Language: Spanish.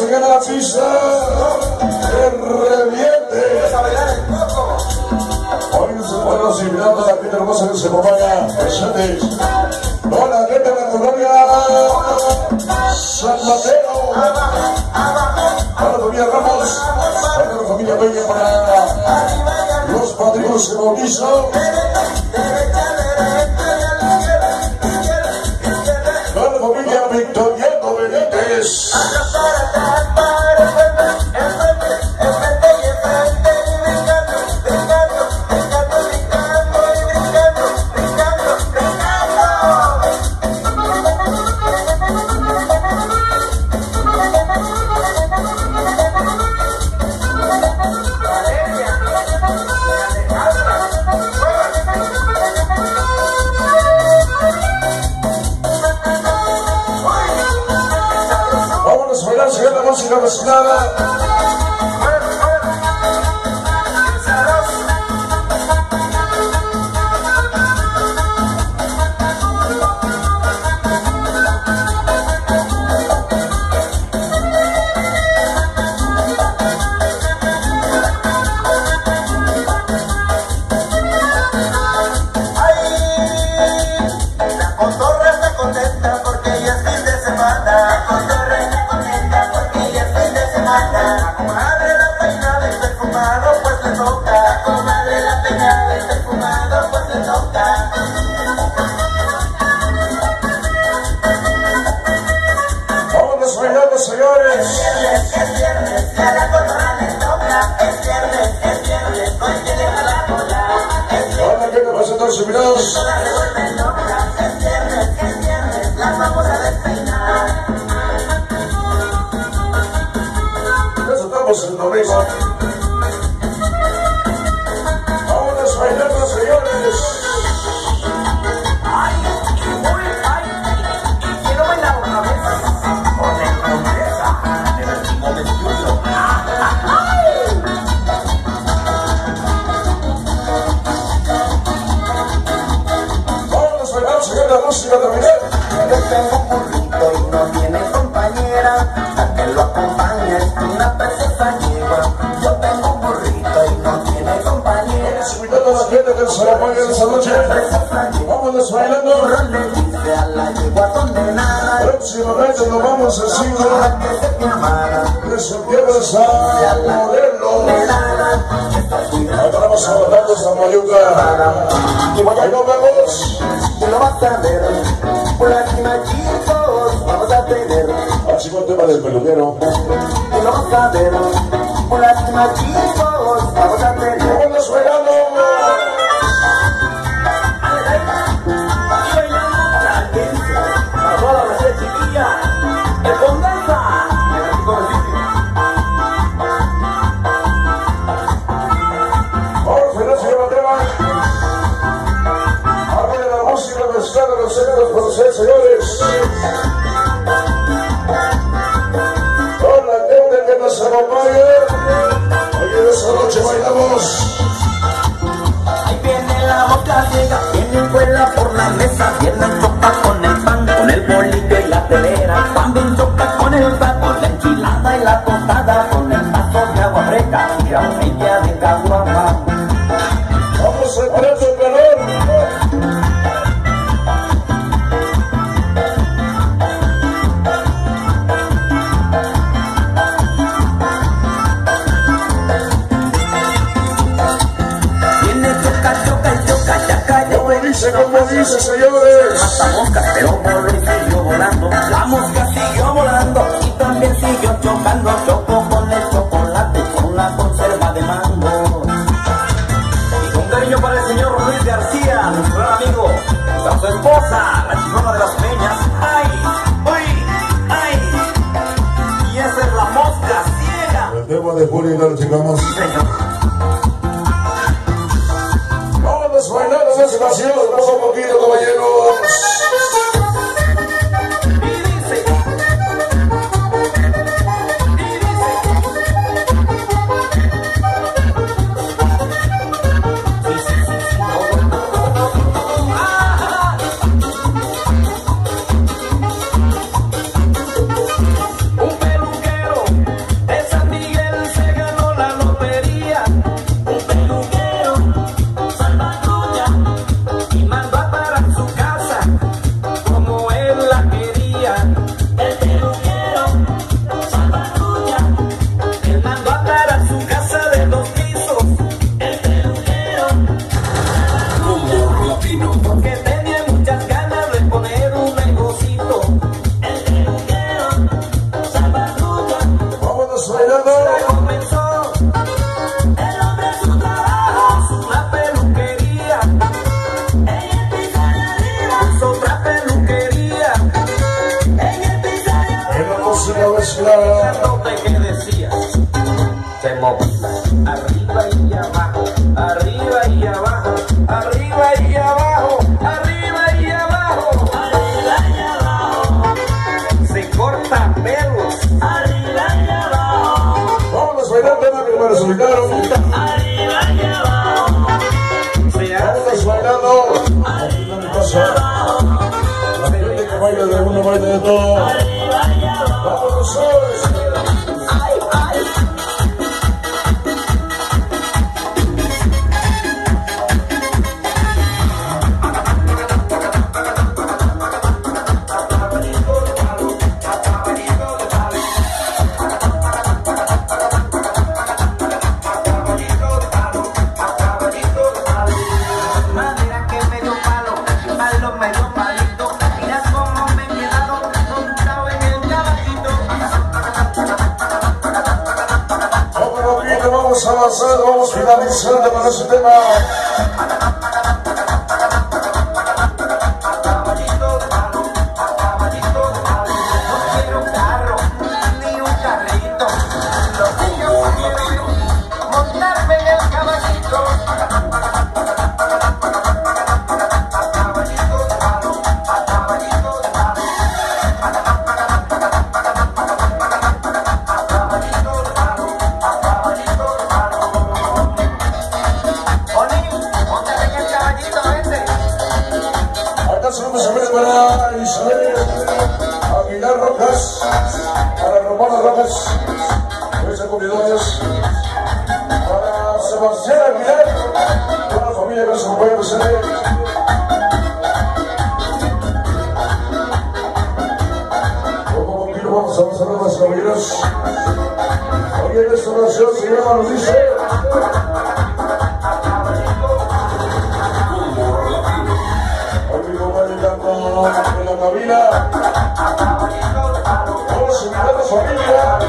se gana la pista. Que reviente. Hoy se ponen los invitados a la gente hermosa que se acompaña. Presentes. Con la gente de la colonia San Mateo. Para la familia Ramos. Para la familia Peña. Para los padrinos de bautizo. Vámonos a bailar, señor la música mezclada. La viernes, es viernes, las vamos a despeinar. Eso estamos el domingo. Voy a Ahí nos vemos. y lo vas a ver, por lástima chicos, vamos a tener. Así con el tema del peluquero. Y lo vas a ver, por lástima chicos, vamos a tener. Fresca y la botella de caguama. Vamos a entrar en calor. Viene choca, choca y choca, ya cayó Como el dice, García, nuestro gran amigo, a su esposa, la chingona de las peñas. ¡Ay! ¡Uy! ¡Ay! Y esa es la mosca ciega. El tema de Julio y lo chicamos. Señor. Vámonos bailando en esta canción. Vamos un poquito, caballeros. Felicidad. nota que decía, se movía arriba y abajo, arriba y abajo, arriba y abajo, arriba y abajo, arriba y abajo, se corta pelos, arriba y abajo, Vámonos bailando, nada que me resultaron. arriba y abajo, se hace bailando. No me pasa. La gente que baila de uno, baila de todo. Vamos, professores! Bien, que vamos avanzando, vamos finalizando con ese tema. No Cumplidores, para Sebastián Aguilar, toda la familia que nos acompaña presente. Como continuo vamos a avanzar más. Hoy en esta ocasión se llama nos dice. Amigo bailando en la cabina. Todos familia.